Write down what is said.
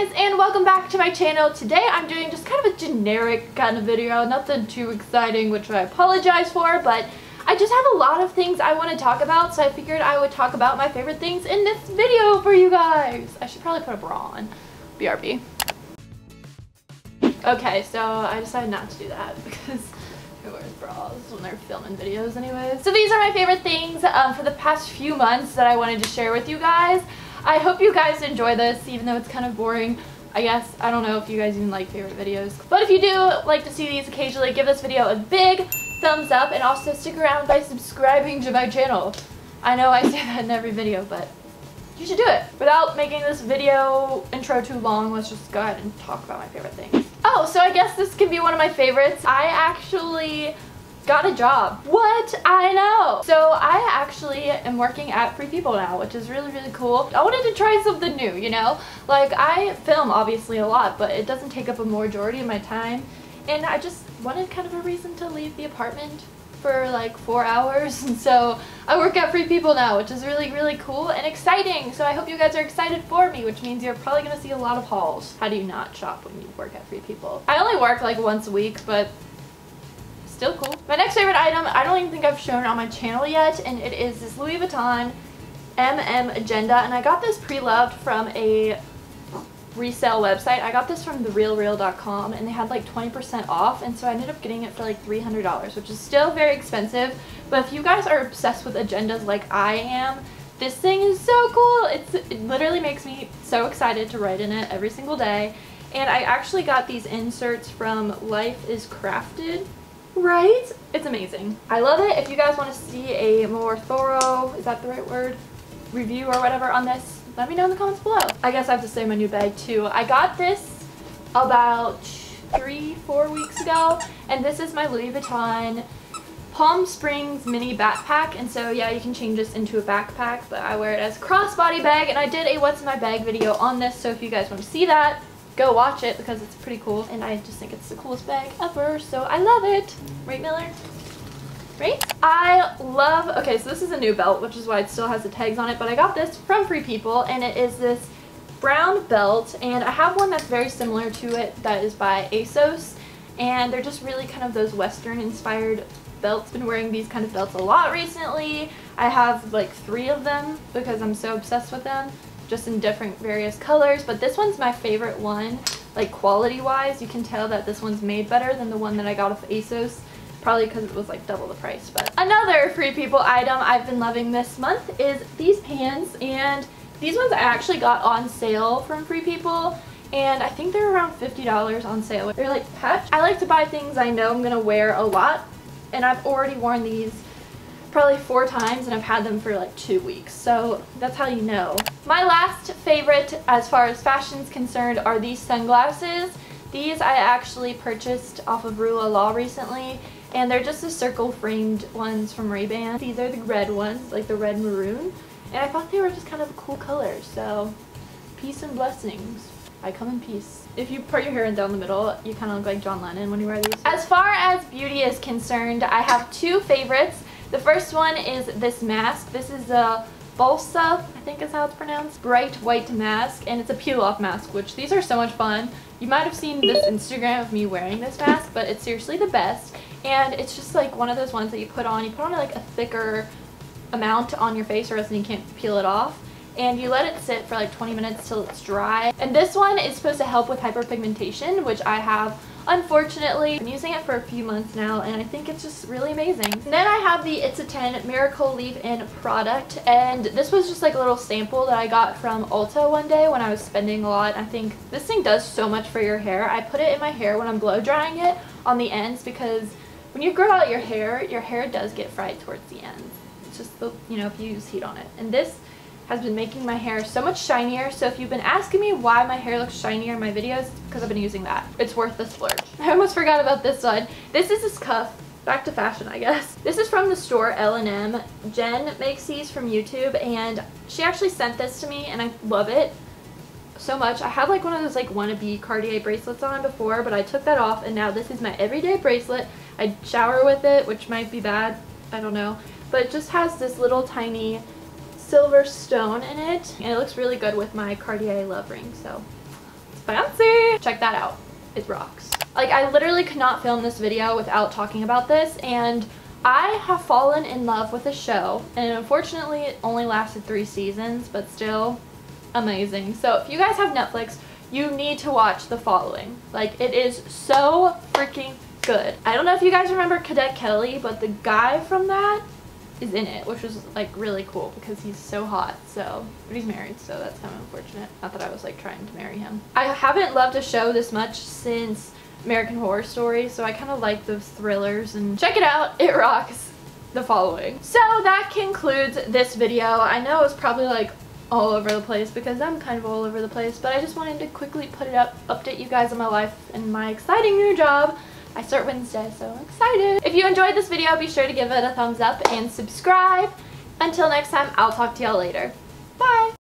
guys and welcome back to my channel. Today I'm doing just kind of a generic kind of video, nothing too exciting which I apologize for but I just have a lot of things I want to talk about so I figured I would talk about my favorite things in this video for you guys. I should probably put a bra on. BRB. Okay, so I decided not to do that because who wears bras when they're filming videos anyways. So these are my favorite things um, for the past few months that I wanted to share with you guys. I hope you guys enjoy this, even though it's kind of boring. I guess, I don't know if you guys even like favorite videos. But if you do like to see these occasionally, give this video a big thumbs up and also stick around by subscribing to my channel. I know I say that in every video, but you should do it. Without making this video intro too long, let's just go ahead and talk about my favorite things. Oh, so I guess this can be one of my favorites. I actually got a job. What? I know. So I actually am working at Free People now, which is really, really cool. I wanted to try something new, you know? Like, I film obviously a lot, but it doesn't take up a majority of my time. And I just wanted kind of a reason to leave the apartment for like four hours and so I work at Free People now which is really really cool and exciting so I hope you guys are excited for me which means you're probably gonna see a lot of hauls. How do you not shop when you work at Free People? I only work like once a week but still cool. My next favorite item, I don't even think I've shown on my channel yet, and it is this Louis Vuitton MM Agenda, and I got this pre-loved from a resale website. I got this from therealreal.com and they had like 20% off and so I ended up getting it for like $300 which is still very expensive but if you guys are obsessed with agendas like I am this thing is so cool. It's, it literally makes me so excited to write in it every single day and I actually got these inserts from Life is Crafted Right? It's amazing. I love it. If you guys want to see a more thorough, is that the right word, review or whatever on this, let me know in the comments below. I guess I have to say my new bag too. I got this about three, four weeks ago, and this is my Louis Vuitton Palm Springs mini backpack and so yeah you can change this into a backpack but I wear it as crossbody bag and I did a what's in my bag video on this so if you guys want to see that go watch it because it's pretty cool. And I just think it's the coolest bag ever so I love it. Right Miller? Right? I love okay so this is a new belt which is why it still has the tags on it but I got this from Free People and it is this brown belt and I have one that's very similar to it that is by ASOS and they're just really kind of those western inspired belts. Been wearing these kind of belts a lot recently. I have like three of them because I'm so obsessed with them just in different various colors but this one's my favorite one like quality wise you can tell that this one's made better than the one that I got off ASOS probably because it was like double the price but another free people item I've been loving this month is these pants and these ones I actually got on sale from free people and I think they're around $50 on sale. They're like patch. I like to buy things I know I'm gonna wear a lot and I've already worn these probably four times and I've had them for like two weeks. So that's how you know. My last favorite as far as fashion is concerned are these sunglasses. These I actually purchased off of Rue La La recently and they're just the circle framed ones from Ray-Ban. These are the red ones, like the red maroon. And I thought they were just kind of a cool color. So peace and blessings. I come in peace. If you part your hair in down the middle, you kind of look like John Lennon when you wear these. As far as beauty is concerned, I have two favorites. The first one is this mask. This is a Balsa, I think is how it's pronounced, bright white mask, and it's a peel-off mask, which these are so much fun. You might have seen this Instagram of me wearing this mask, but it's seriously the best. And it's just like one of those ones that you put on, you put on like a thicker amount on your face or else you can't peel it off and you let it sit for like 20 minutes till it's dry. And this one is supposed to help with hyperpigmentation, which I have Unfortunately, I'm using it for a few months now and I think it's just really amazing. And then I have the It's a 10 Miracle Leave-In product and this was just like a little sample that I got from Ulta one day when I was spending a lot. I think this thing does so much for your hair. I put it in my hair when I'm blow drying it on the ends because when you grow out your hair, your hair does get fried towards the ends. It's just you know, if you use heat on it. And this has been making my hair so much shinier. So if you've been asking me why my hair looks shinier in my videos, because I've been using that. It's worth the splurge. I almost forgot about this one. This is this cuff. Back to fashion, I guess. This is from the store L&M. Jen makes these from YouTube and she actually sent this to me and I love it so much. I had like one of those like wannabe Cartier bracelets on before, but I took that off and now this is my everyday bracelet. I shower with it, which might be bad. I don't know. But it just has this little tiny silver stone in it and it looks really good with my Cartier love ring so it's fancy. Check that out. It rocks. Like I literally could not film this video without talking about this and I have fallen in love with a show and unfortunately it only lasted three seasons but still amazing. So if you guys have Netflix, you need to watch the following. Like it is so freaking good. I don't know if you guys remember Cadet Kelly, but the guy from that is in it, which was like really cool because he's so hot. So, but he's married, so that's kind of unfortunate. Not that I was like trying to marry him. I haven't loved a show this much since American Horror Story, so I kind of like those thrillers and check it out. It rocks the following. So that concludes this video. I know it's probably like all over the place because I'm kind of all over the place, but I just wanted to quickly put it up, update you guys on my life and my exciting new job. I start Wednesday, so I'm excited. If you enjoyed this video, be sure to give it a thumbs up and subscribe. Until next time, I'll talk to y'all later. Bye!